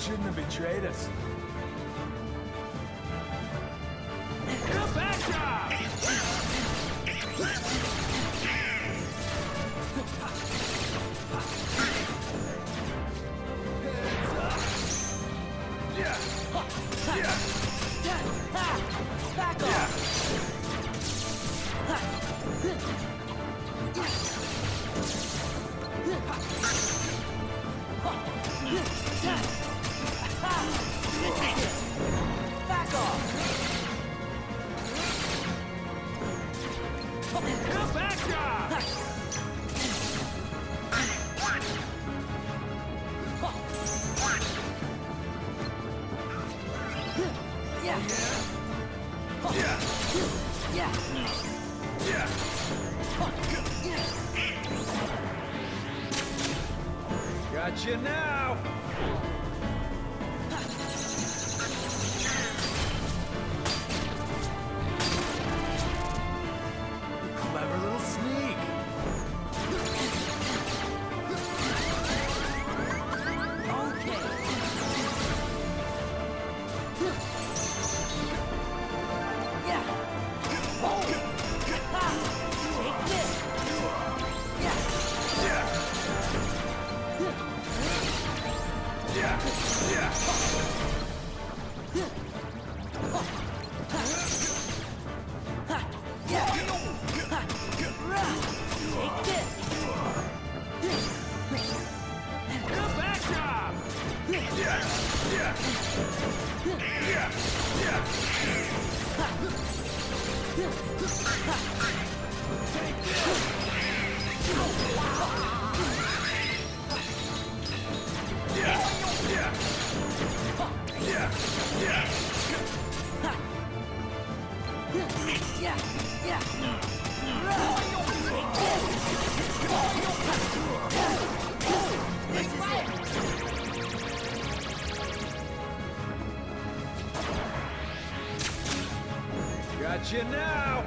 shouldn't have betrayed us. Back off! Gotcha now! Clever little sneak. Okay. Take this. It. Gotcha now!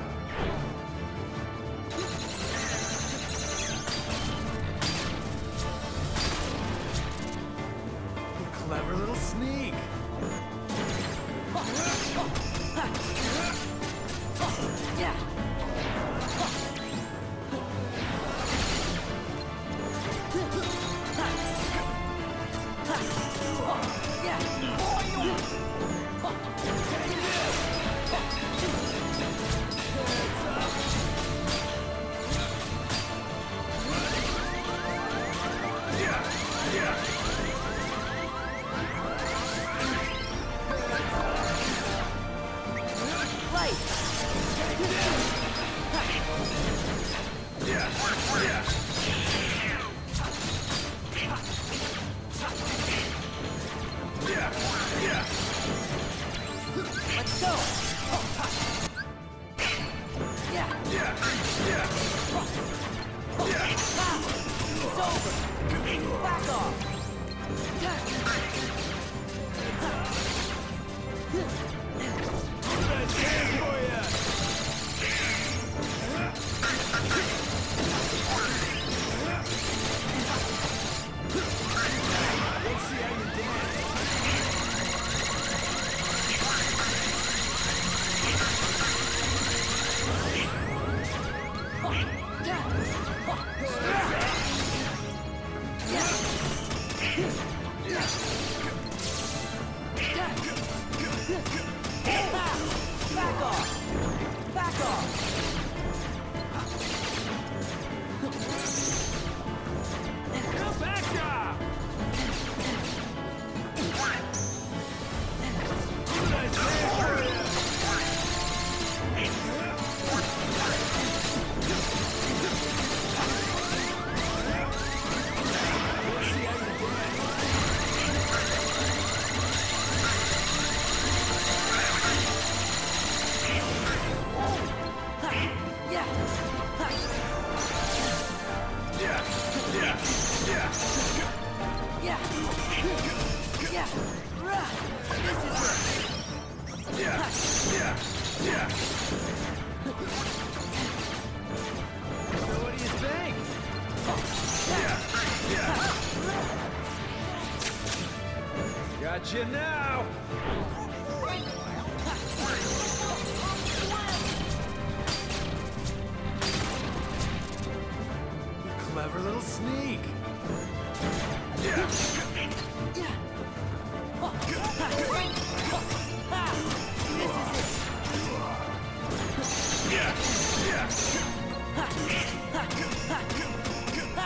Yeah. Back off! Back off! Do you now! Clever little sneak!